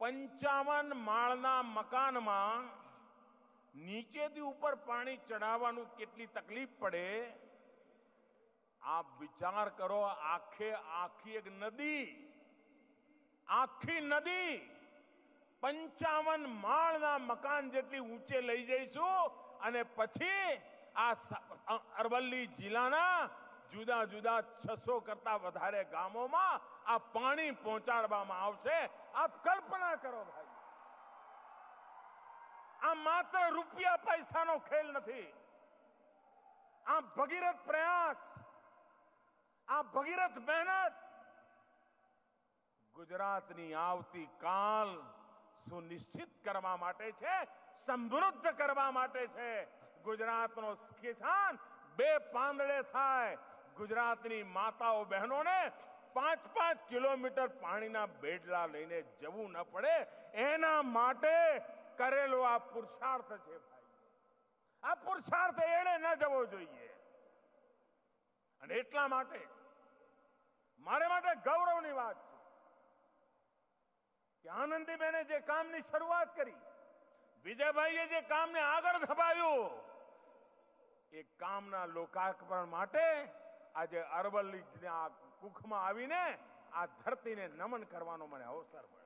પંચાવન માળના મકાનમાં નીચેથી ઉપર પાણી ચડાવવાનું કેટલી તકલીફ પડે? આપ વિચાર કરો, આખે આખી એક નદી, આખી નદી પંચાવન માળના મકાન જેટલી ઊંચે લઈ જઈશું અને પછી આ અરવલ્લી જિલ્લાના જુદા જુદા છસો કરતા વધારે ગામોમાં આ પાણી પહોંચાડવામાં આવશે આપ કલ્પના કરો ભાઈ આ માત્ર રૂપિયા પૈસાનો ખેલ નથી આ ભગીરથ પ્રયાસ આ ભગીરથ મહેનત ગુજરાતની આવતી કાલ સુનિશ્ચિત કરવા માટે છે સમૃદ્ધ કરવા માટે છે ગુજરાતનો કિસાન બે પાંદડે થાય ગુજરાતની માતાઓ બહેનોને પાંચ પાંચ કિલોમીટર પાણીના બેડલા લઈને જવું ન પડે. એના માટે કરેલો આ પુરુષાર્થ છે ભાઈ. આ પુરુષાર્થ એને ન જવો જોઈએ. અને એટલા માટે મારે માટે ગૌરવની વાત છે કે આનંદીબેને જે કામની શરૂઆત કરી, વિજયભાઈએ જે કામને આગળ ધપાવ્યું, એ કામના લોકાર્પણ માટે આજે અરવલ્લી કુખમાં આવીને આ ધરતીને નમન કરવાનો મને અવસર મળ્યો.